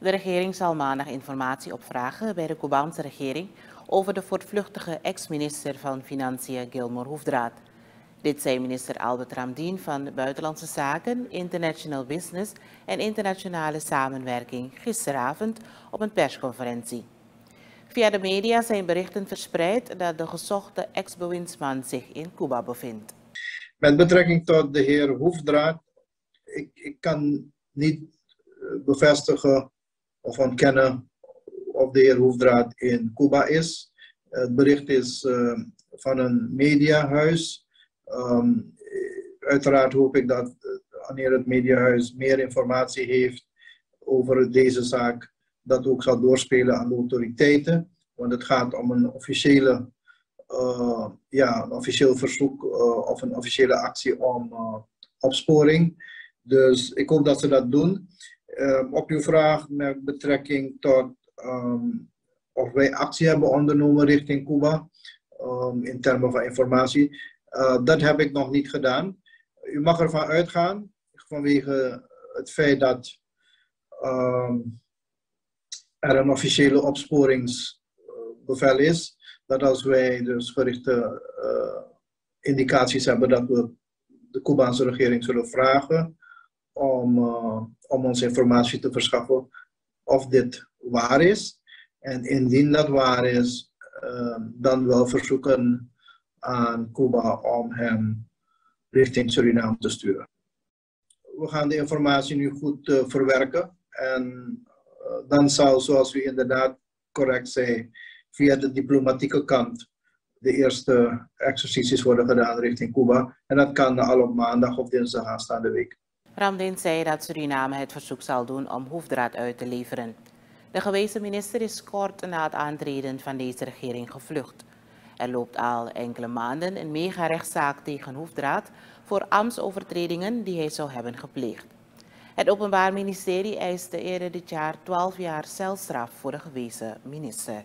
De regering zal maandag informatie opvragen bij de Cubaanse regering over de voortvluchtige ex-minister van Financiën Gilmore Hoefdraad. Dit zei minister Albert Ramdien van Buitenlandse Zaken, International Business en Internationale Samenwerking gisteravond op een persconferentie. Via de media zijn berichten verspreid dat de gezochte ex-bewindsman zich in Cuba bevindt. Met betrekking tot de heer Hoefdraad, ik, ik kan niet eh, bevestigen of ontkennen of de heer Hoefdraad in Cuba is. Het bericht is uh, van een mediahuis. Um, uiteraard hoop ik dat eh, wanneer het mediahuis meer informatie heeft over deze zaak, dat ook zal doorspelen aan de autoriteiten. Want het gaat om een officiële, uh, ja, een officieel verzoek uh, of een officiële actie om opsporing. Dus ik hoop dat ze dat doen. Uh, op uw vraag met betrekking tot um, of wij actie hebben ondernomen richting Cuba um, in termen van informatie, uh, dat heb ik nog niet gedaan. U mag ervan uitgaan, vanwege het feit dat er een officiële opsporingsbevel is, dat als wij dus gerichte uh, indicaties hebben dat we de Cubaanse regering zullen vragen om, uh, om ons informatie te verschaffen of dit waar is. En indien dat waar is, uh, dan wel verzoeken aan Cuba om hem richting Suriname te sturen. We gaan de informatie nu goed uh, verwerken en dan zal, zoals u inderdaad correct zei, via de diplomatieke kant de eerste exercities worden gedaan richting Cuba. En dat kan al op maandag of dinsdag aanstaande week. Ramdin zei dat Suriname het verzoek zal doen om hoefdraad uit te leveren. De gewezen minister is kort na het aantreden van deze regering gevlucht. Er loopt al enkele maanden een mega-rechtszaak tegen Hoefdraad voor ambtsovertredingen die hij zou hebben gepleegd. Het Openbaar Ministerie eiste eerder dit jaar 12 jaar celstraf voor de gewezen minister.